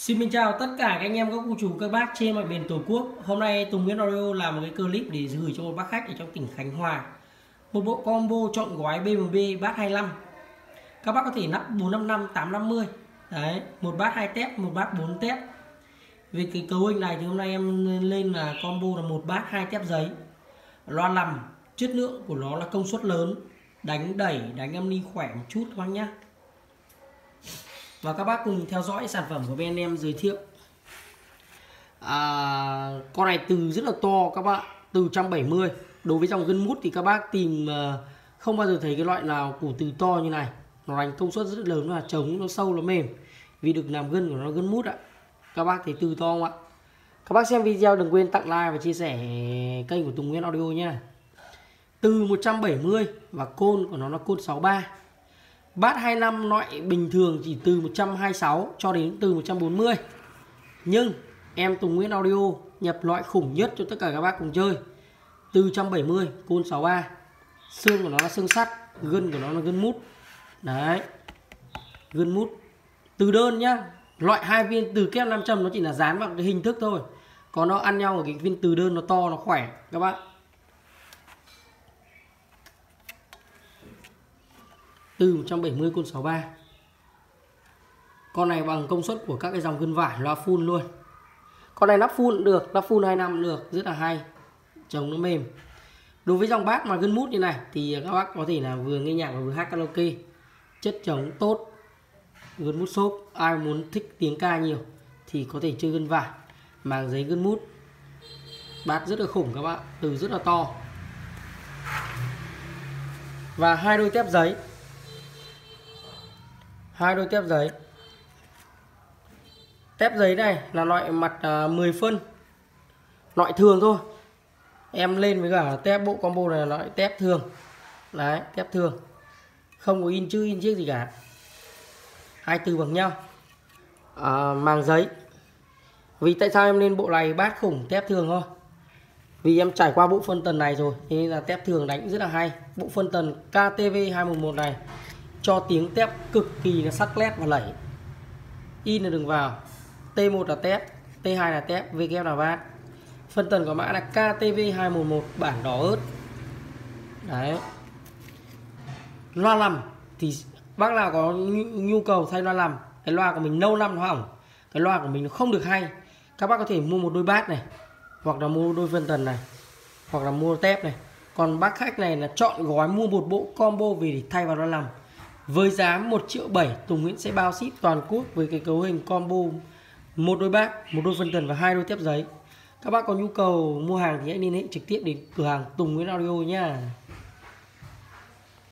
Xin chào tất cả các anh em, các cô chú, các bác trên mọi miền tổ quốc. Hôm nay Tùng Nguyễn Audio làm một cái clip để gửi cho một bác khách ở trong tỉnh Khánh Hòa. Một bộ combo chọn gói BMB bát 25 Các bác có thể nắp 455, 850 Đấy, một bát 2 tép, một bát 4 tép. Vì cái cấu hình này thì hôm nay em lên là combo là một bát 2 tép giấy. Loa lầm, chất lượng của nó là công suất lớn. Đánh đẩy, đánh âm ly khỏe một chút các bác nhá và các bác cùng theo dõi sản phẩm của bên em giới thiệu. À, con này từ rất là to các bạn từ 170 đối với dòng gân mút thì các bác tìm à, không bao giờ thấy cái loại nào củ từ to như này. Nó đánh công suất rất lớn và trống nó sâu nó mềm. Vì được làm gân của nó gân mút ạ. Các bác thấy từ to không ạ? Các bác xem video đừng quên tặng like và chia sẻ kênh của Tùng Nguyên Audio nha từ 170 và côn của nó là côn 63 Bát 25 loại bình thường chỉ từ 126 cho đến từ 140 Nhưng em Tùng Nguyễn Audio nhập loại khủng nhất cho tất cả các bác cùng chơi. Từ 170 côn 63 Xương của nó là xương sắt, Gân của nó là gân mút. Đấy. Gân mút. Từ đơn nhá. Loại hai viên từ kép 500 nó chỉ là dán vào cái hình thức thôi. Còn nó ăn nhau ở cái viên từ đơn nó to, nó khỏe, các bác. Từ 170 côn 63 con này bằng công suất của các cái dòng gân vải loa full luôn. Con này lắp full được lắp full 2 năm được, rất là hay. Trồng nó mềm. Đối với dòng bát mà gân mút như này thì các bác có thể là vừa nghe nhạc và vừa hát karaoke. Chất trống tốt, gân mút xốp, ai muốn thích tiếng ca nhiều thì có thể chơi gân vải màng giấy gân mút. Bát rất là khủng các bạn từ rất là to. Và hai đôi tép giấy hai đôi tép giấy. Tép giấy này là loại mặt à, 10 phân. Loại thường thôi. Em lên với cả tép bộ combo này là loại tép thường. Đấy tép thường. Không có in chữ in chiếc gì cả. Hai từ bằng nhau. À, màng giấy. Vì tại sao em lên bộ này bát khủng tép thường thôi? Vì em trải qua bộ phân tần này rồi nên là tép thường đánh rất là hay. Bộ phân tần KTV 211 này cho tiếng tép cực kỳ là sắc nét và lẩy. In là đường vào. T1 là tép T2 là tép VKF là bát phân tần của mã là KTV211 bản đỏ ớt. Đấy. Loa lầm thì bác nào có nhu cầu thay loa lầm cái loa của mình lâu năm nó hỏng. Cái loa của mình nó không được hay. Các bác có thể mua một đôi bát này, hoặc là mua đôi phân tần này, hoặc là mua tép này. Còn bác khách này là chọn gói mua một bộ combo về để thay vào loa lầm với giá 1 triệu 7 Tùng Nguyễn sẽ bao ship toàn quốc với cái cấu hình combo một đôi bát, một đôi phân tần và hai đôi tiếp giấy. Các bác có nhu cầu mua hàng thì hãy liên hệ trực tiếp đến cửa hàng Tùng Nguyễn Audio nha.